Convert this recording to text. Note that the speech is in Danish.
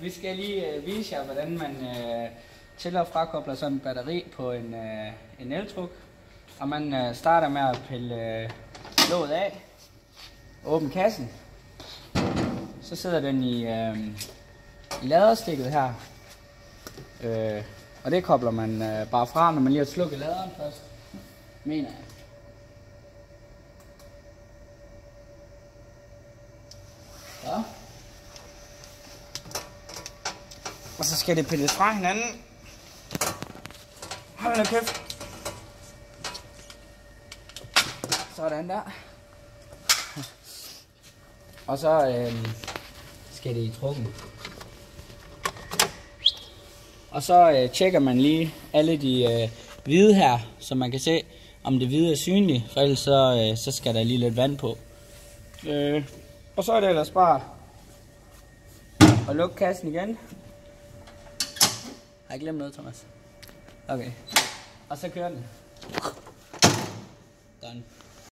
Vi skal lige øh, vise jer, hvordan man øh, til- og frakobler sådan en batteri på en, øh, en eltruk. Og man øh, starter med at pille øh, låget af, åbne kassen. Så sidder den i, øh, i laderstikket her. Øh, og det kobler man øh, bare fra, når man lige har slukket laderen først. Mener jeg. Så. Og så skal det pilles fra hinanden. Hold nu kæft. Sådan der. Og så øh, skal det i trukken. Og så øh, tjekker man lige alle de øh, hvide her, så man kan se, om det hvide er synligt, for ellers så, øh, så skal der lige lidt vand på. Øh, og så er det ellers bare at lukke kassen igen. Har jeg glemt noget, Thomas? Okay. Og så kører den. Done.